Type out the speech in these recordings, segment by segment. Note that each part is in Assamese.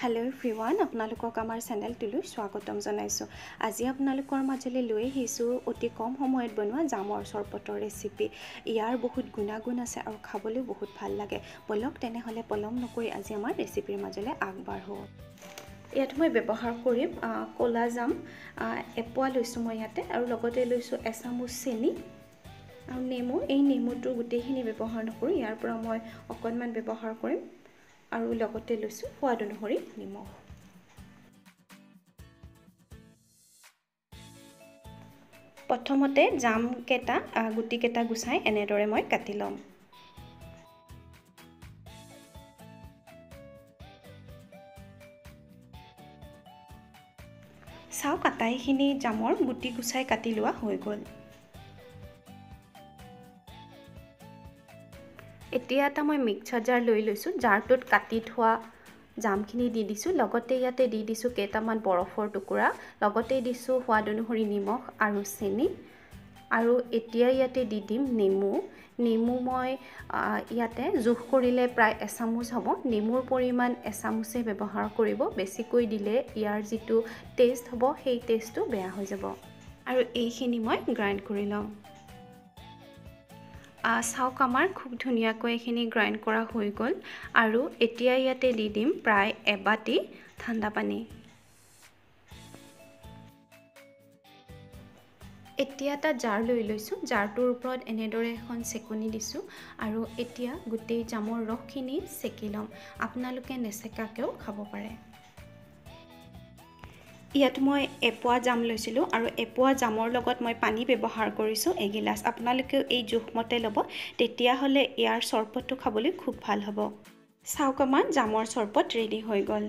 হেল্ল' এভৰিৱান আপোনালোকক আমাৰ চেনেলটোলৈ স্বাগতম জনাইছোঁ। আজি আপোনালোকৰ মাজলৈ লৈ আহিছোঁ অতি কম সময়ত বনোৱা জামৰ চৰবতৰ ৰেচিপি ইয়াৰ বহুত গুণাগুণ আছে আৰু খাবলৈও বহুত ভাল লাগে। ব'লক তেনেহ'লে পলম নকৰি আজি আমাৰ ৰেচিপিৰ মাজলৈ আগবাঢ়োঁ। ইয়াত মই ব্যৱহাৰ কৰিম ক'লা জাম এপোৱা লৈছোঁ মই ইয়াতে আৰু লগতে লৈছোঁ এচামুচ চেনি। আৰু নেমু এই নেমুটো গোটেইখিনি ব্যৱহাৰ নকৰোঁ ইয়াৰ পৰা মই অকণমান ব্যৱহাৰ কৰিম। আৰু লগতে লৈছোঁ সোৱাদ অনুসৰি নিমখ। প্ৰথমতে জামকেইটা গুটিকেইটা গুচাই এনেদৰে মই কাটি ল'ম। চাওক আটাইখিনি জামৰ গুটি গুচাই কাটি লোৱা হৈ গ'ল। এতিয়া এটা মই মিক্সাৰ জাৰ লৈ লৈছোঁ জাৰটোত কাটি থোৱা জামখিনি দি দিছোঁ লগতে ইয়াতে দি দিছোঁ কেইটামান বৰফৰ টুকুৰা লগতে দিছোঁ সোৱাদ অনুসৰি নিমখ আৰু চেনি আৰু এতিয়া ইয়াতে দি দিম নেমু। নেমু মই ইয়াতে জোখ কৰিলে প্ৰায় এচামুচ হ'ব। নেমুৰ পৰিমাণ এচামুচে ব্যৱহাৰ কৰিব বেছিকৈ দিলে ইয়াৰ যিটো টেষ্ট হ'ব সেই টেষ্টটো বেয়া হৈ যাব। আৰু এইখিনি মই গ্ৰাইণ্ড কৰি ল'ম চাওক আমাৰ খুব ধুনীয়াকৈ এইখিনি গ্ৰাইণ্ড কৰা হৈ গ'ল। আৰু এতিয়া ইয়াতে দি দিম প্ৰায় এবাটি ঠাণ্ডা পানী। এতিয়া এটা জাৰ লৈ লৈছোঁ। জাৰটোৰ ওপৰত এনেদৰে এখন চেকনি দিছোঁ। আৰু এতিয়া গোটেই জামৰ ৰসখিনি চেকি ল'ম। আপোনালোকে নেচেকাকৈও খাব পাৰে। ইয়াত মই এপোৱা জাম লৈছিলোঁ আৰু এপোৱা জামৰ লগত মই পানী ব্যৱহাৰ কৰিছোঁ এগিলাচ। আপোনালোকেও এই জোখমতে ল'ব তেতিয়াহ'লে ইয়াৰ চৰবতটো খাবলৈ খুব ভাল হ'ব। চাওক আমাৰ জামৰ চৰবত ৰেডি হৈ গ'ল।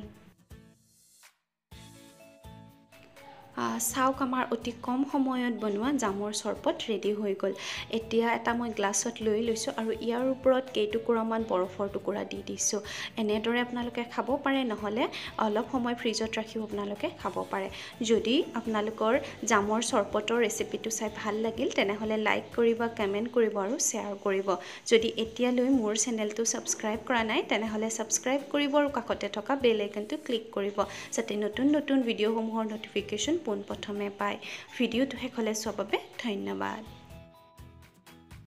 চাওক আমাৰ অতি কম সময়ত বনোৱা জামৰ চৰবত ৰেডি হৈ গ'ল। এতিয়া এটা মই গ্লাছত লৈ লৈছোঁ আৰু ইয়াৰ ওপৰত কেইটুকুৰামান বৰফৰ টুকুৰা দি দিছোঁ। এনেদৰে আপোনালোকে খাব পাৰে নহ'লে অলপ সময় ফ্ৰিজত ৰাখিও আপোনালোকে খাব পাৰে। যদি আপোনালোকৰ জামৰ চৰবতৰ ৰেচিপিটো চাই ভাল লাগিল তেনেহ'লে লাইক কৰিব কমেণ্ট কৰিব আৰু শ্বেয়াৰ কৰিব। যদি এতিয়ালৈ মোৰ চেনেলটো ছাবস্ক্ৰাইব কৰা নাই তেনেহ'লে ছাবস্ক্ৰাইব কৰিব আৰু কাষতে থকা বেল আইকনটো ক্লিক কৰিব যাতে নতুন নতুন ভিডিঅ'সমূহৰ ন'টিফিকেশ্যন পোনপ্ৰথমে পায় ভিডিঅ'টো শেষলৈ চোৱাৰ বাবে ধন্যবাদ।